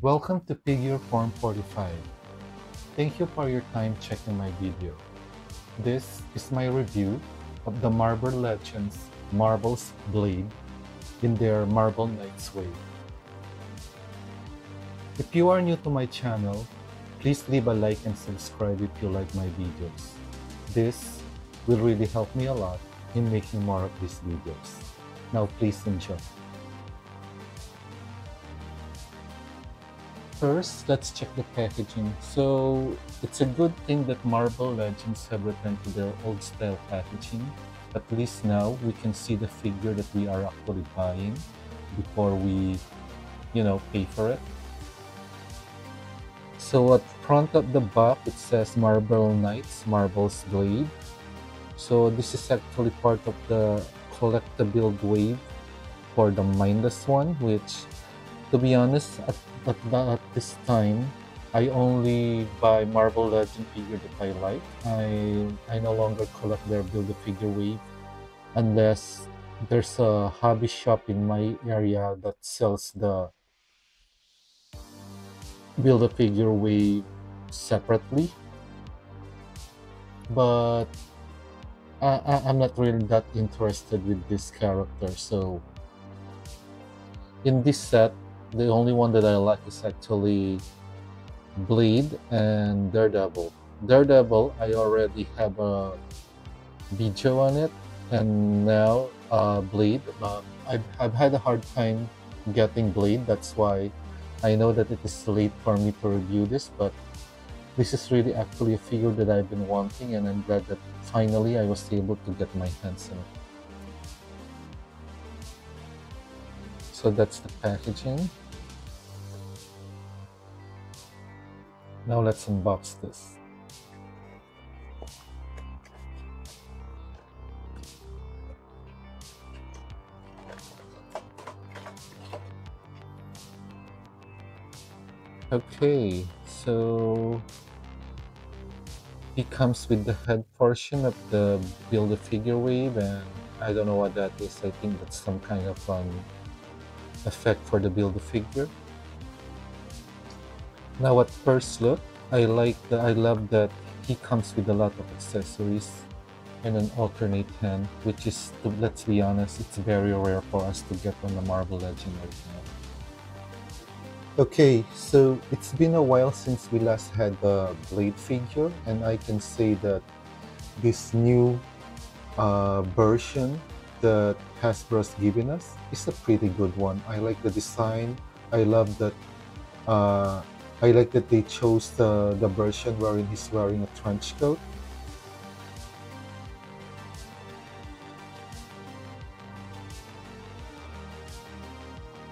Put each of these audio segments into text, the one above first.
Welcome to Figure Form 45. Thank you for your time checking my video. This is my review of the Marvel Legends Marvel's Blade in their Marvel Knights way. If you are new to my channel, please leave a like and subscribe if you like my videos. This will really help me a lot in making more of these videos. Now please enjoy. First, let's check the packaging. So, it's a good thing that Marvel Legends have returned to their old style packaging. At least now, we can see the figure that we are actually buying before we, you know, pay for it. So at front of the box, it says Marvel Knights, Marvel's Blade. So this is actually part of the collectible wave for the Mindless one, which, to be honest, at, at, at this time, I only buy Marvel Legend figure that I like. I I no longer collect their Build-A-Figure wave unless there's a hobby shop in my area that sells the Build-A-Figure wave separately. But I, I, I'm not really that interested with this character, so in this set, the only one that I like is actually Blade and Daredevil. Daredevil, I already have a video on it, and now uh, Blade. Uh, I've, I've had a hard time getting Blade, that's why I know that it is late for me to review this, but this is really actually a figure that I've been wanting, and I'm glad that finally I was able to get my hands on it. So that's the packaging. Now let's unbox this. Okay, so it comes with the head portion of the Build-A-Figure wave and I don't know what that is. I think that's some kind of um, effect for the Build-A-Figure. Now at first look, I like the I love that he comes with a lot of accessories and an alternate hand, which is, let's be honest, it's very rare for us to get on the Marvel Legend right now. Okay, so it's been a while since we last had the Blade figure, and I can say that this new uh, version that Hasbro's given us is a pretty good one. I like the design. I love that uh, I like that they chose the, the version wherein he's wearing a trench coat.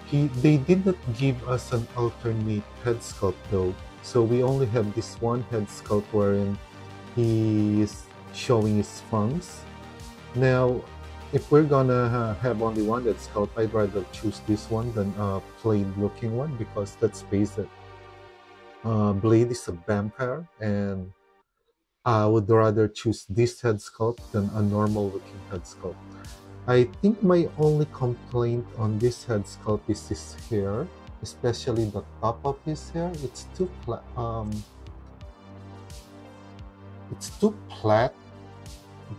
He, they did not give us an alternate head sculpt though, so we only have this one head sculpt wherein he is showing his fangs. Now, if we're gonna have only one head sculpt, I'd rather choose this one than a plain looking one because let's face it, uh, Blade is a vampire, and I would rather choose this head sculpt than a normal looking head sculpt. I think my only complaint on this head sculpt is his hair, especially the top of his hair. It's too flat. Um, it's too flat.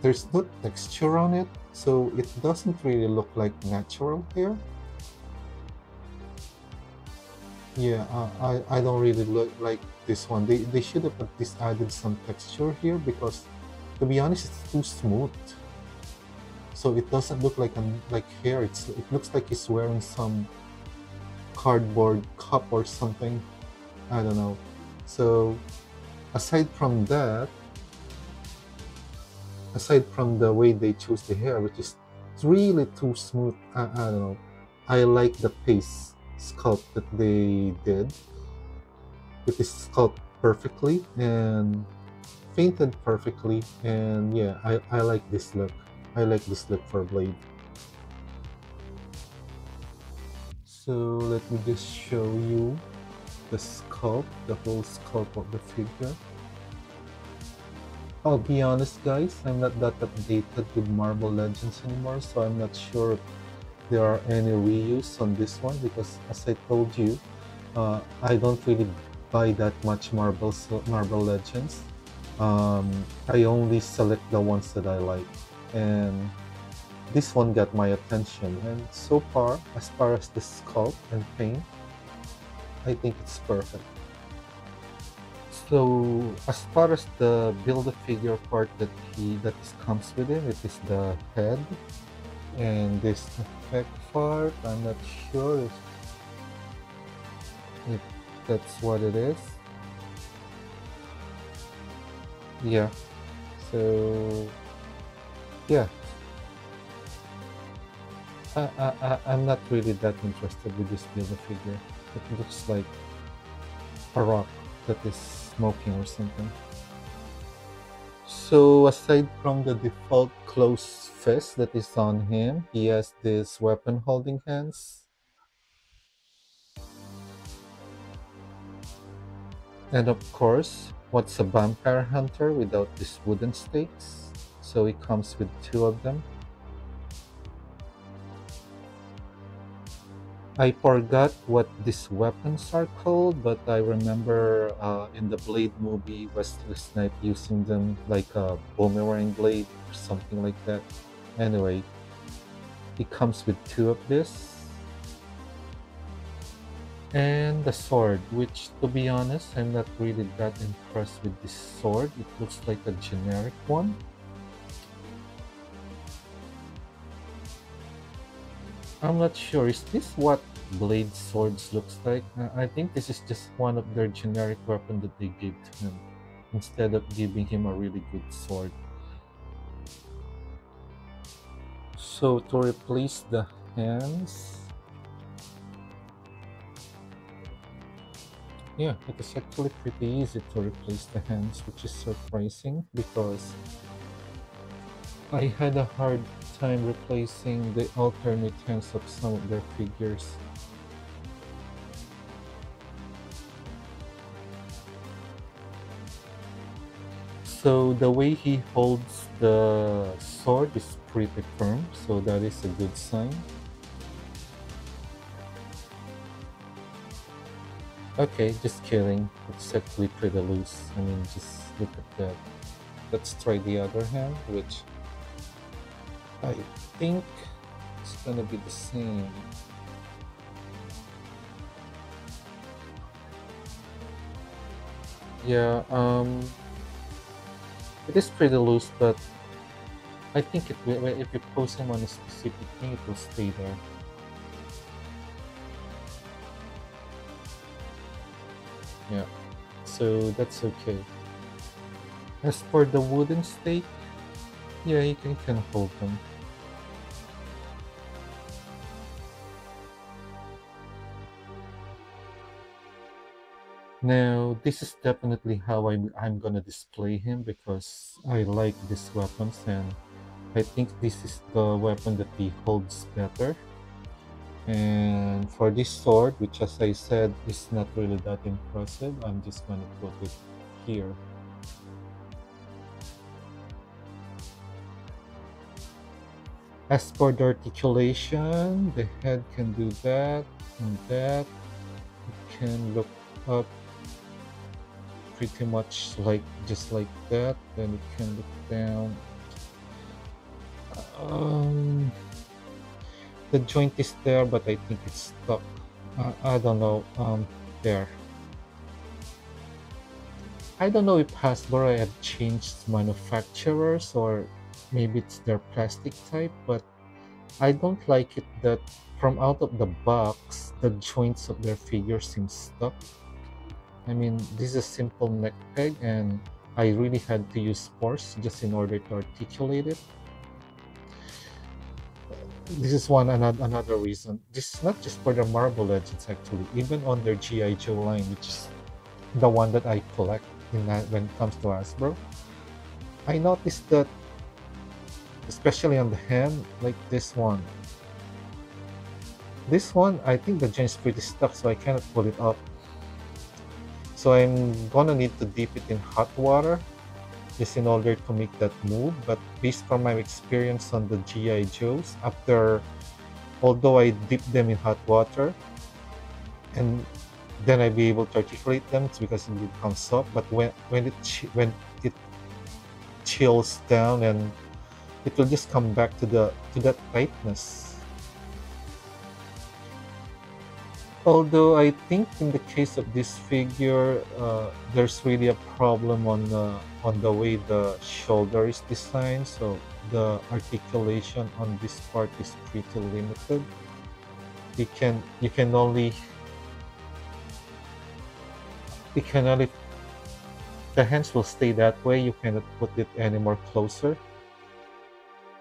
There's no texture on it, so it doesn't really look like natural hair. Yeah, uh, I, I don't really look like this one. They, they should have at least added some texture here because, to be honest, it's too smooth. So it doesn't look like an, like hair. It's it looks like he's wearing some cardboard cup or something. I don't know. So aside from that, aside from the way they choose the hair, which is really too smooth, I, I don't know. I like the face sculpt that they did. It is sculpted perfectly and painted perfectly and yeah I, I like this look I like this look for Blade so let me just show you the sculpt the whole sculpt of the figure I'll be honest guys I'm not that updated with Marvel Legends anymore so I'm not sure if there are any reuse on this one because as I told you, uh, I don't really buy that much Marvel Marvel Legends. Um, I only select the ones that I like, and this one got my attention. And so far, as far as the sculpt and paint, I think it's perfect. So as far as the build a figure part that he that is comes with him, it is the head and this effect part. I'm not sure if, if that's what it is. Yeah. So yeah. I, I, I, I'm not really that interested with this build a figure. It looks like a rock that is smoking or something. So aside from the default closed fist that is on him, he has this weapon holding hands. And of course, what's a vampire hunter without these wooden stakes? So he comes with two of them. I forgot what these weapons are called, but I remember uh, in the Blade movie, Wesley Snipes using them like a boomerang blade or something like that. Anyway, it comes with two of this. And the sword, which to be honest, I'm not really that impressed with this sword. It looks like a generic one. I'm not sure. Is this what blade swords looks like? I think this is just one of their generic weapon that they gave to him instead of giving him a really good sword. So to replace the hands, yeah, it is actually pretty easy to replace the hands, which is surprising because I had a hard time replacing the alternate hands of some of their figures. So the way he holds the sword is pretty firm, so that is a good sign. Okay, just kidding. It's actually pretty loose. I mean, just look at that. Let's try the other hand, which I think it's gonna be the same. Yeah, um, it is pretty loose, but I think it will, if you pose him on a specific thing, it will stay there. Yeah, so that's okay. As for the wooden stake, yeah, you can, hold them. Now, this is definitely how I'm, I'm gonna display him because I like these weapons and I think this is the weapon that he holds better. And for this sword, which as I said is not really that impressive, I'm just gonna put it here. As for the articulation, the head can do that and that. It can look up pretty much like just like that then it can look down. Um, the joint is there but I think it's stuck. Uh, I don't know um, there. I don't know if Hasbro have changed manufacturers or maybe it's their plastic type but I don't like it that from out of the box the joints of their figure seem stuck I mean, this is a simple neck peg and I really had to use force just in order to articulate it. This is one another, another reason. This is not just for the Marvel Legends actually, even on their G.I. Joe line, which is the one that I collect in that, when it comes to Hasbro. I noticed that, especially on the hand, like this one. This one, I think the joint is pretty stuck, so I cannot pull it up so I'm gonna need to dip it in hot water just in order to make that move. But based from my experience on the GI Joes, after although I dip them in hot water and then I be able to articulate them it's because it becomes soft but when when it when it chills down and it will just come back to the to that tightness. Although I think in the case of this figure uh, there's really a problem on the on the way the shoulder is designed so the articulation on this part is pretty limited. You can you can only you can only the hands will stay that way you cannot put it any more closer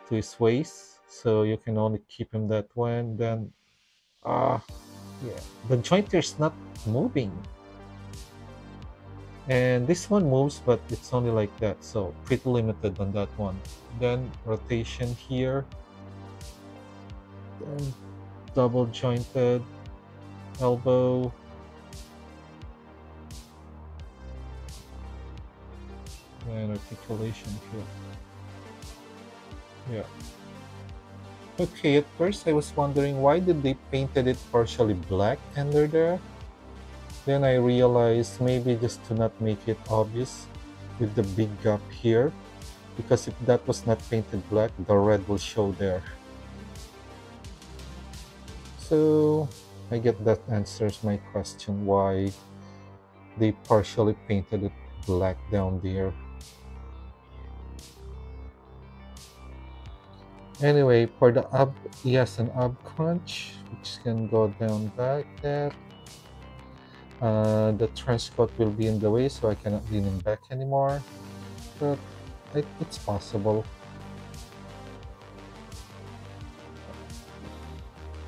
to his waist so you can only keep him that way and then ah uh, yeah. The joint is not moving. And this one moves but it's only like that so pretty limited on that one. Then rotation here. Then double jointed elbow. And articulation here yeah. Okay at first I was wondering why did they painted it partially black under there? Then I realized maybe just to not make it obvious with the big gap here because if that was not painted black the red will show there. So I get that answers my question why they partially painted it black down there Anyway, for the ab, yes, an up crunch, which can go down back there. Uh, the transport will be in the way, so I cannot lean him back anymore. But it, it's possible.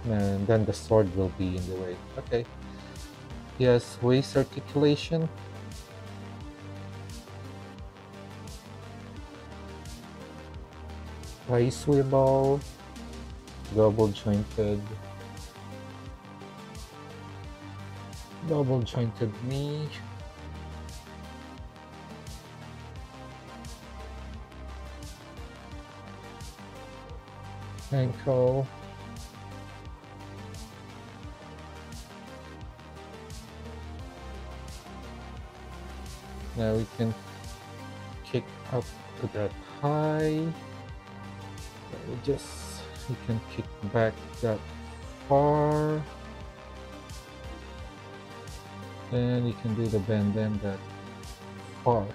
And then the sword will be in the way. Okay. Yes, waist articulation. High swivel, double jointed, double jointed knee, ankle, now we can kick up to that high just you can kick back that far. And you can do the bend then that far.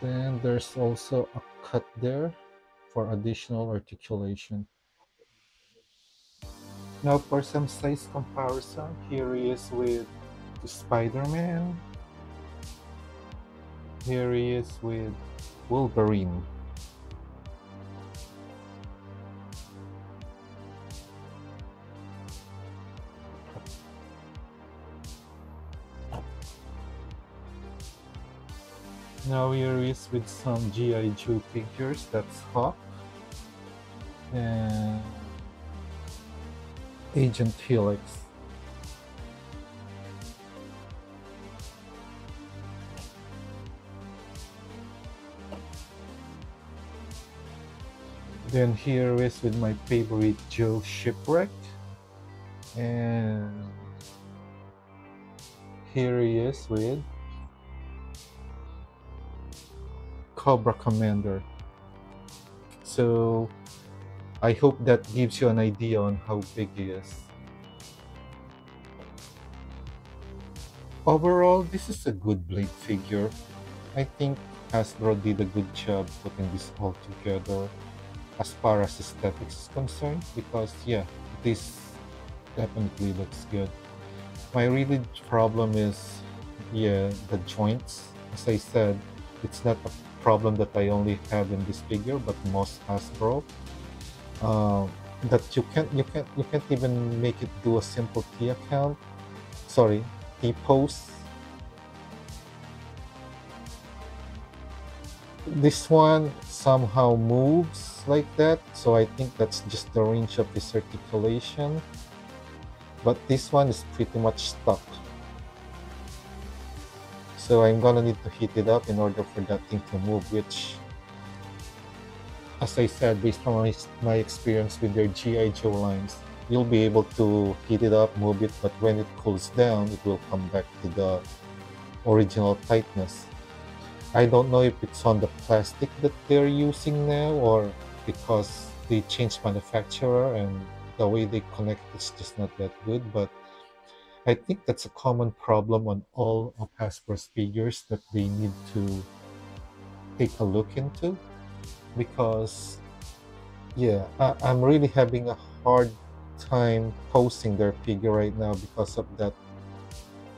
Then there's also a cut there for additional articulation now for some size comparison, here he is with Spider-Man. Here he is with Wolverine. Now here is with some G.I. Joe figures, that's Hawk. And Agent Helix. Then here is with my favorite Joe Shipwreck. And here he is with Cobra Commander. So I hope that gives you an idea on how big he is. Overall, this is a good Blade figure. I think Hasbro did a good job putting this all together as far as aesthetics is concerned because yeah, this definitely looks good. My really problem is yeah, the joints. As I said, it's not a problem that I only have in this figure but most Hasbro uh, that you can't you can't you can't even make it do a simple T account. Sorry T pose this one somehow moves like that so I think that's just the range of this articulation. But this one is pretty much stuck. So I'm gonna need to heat it up in order for that thing to move, which, as I said, based on my, my experience with their G.I. Joe lines, you'll be able to heat it up, move it, but when it cools down, it will come back to the original tightness. I don't know if it's on the plastic that they're using now or because they changed manufacturer and the way they connect is just not that good, but I think that's a common problem on all of Hasbro's figures that they need to take a look into because yeah, I, I'm really having a hard time posting their figure right now because of that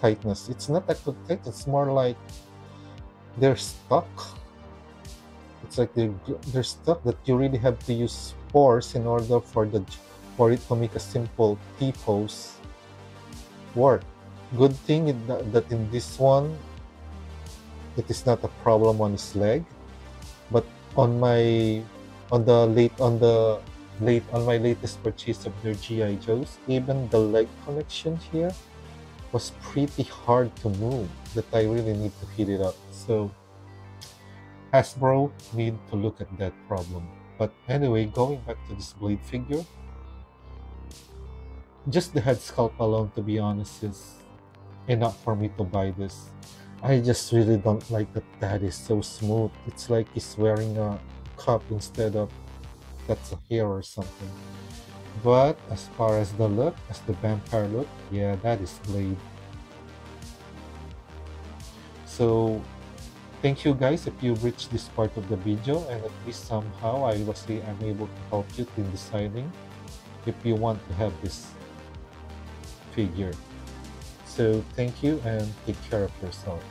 tightness. It's not that good tight, it's more like they're stuck. It's like they're, they're stuck that you really have to use force in order for the for it to make a simple T-pose work. Good thing that in this one, it is not a problem on his leg, on my on the late on the late on my latest purchase of their GI Joes, even the leg connection here was pretty hard to move. That I really need to heat it up. So Hasbro need to look at that problem. But anyway, going back to this blade figure, just the head sculpt alone, to be honest, is enough for me to buy this. I just really don't like that that is so smooth. It's like he's wearing a cup instead of that's a hair or something. But as far as the look, as the vampire look, yeah, that is Blade. So thank you guys if you reached this part of the video and at least somehow I was I'm able to help you in deciding if you want to have this figure. So thank you and take care of yourself.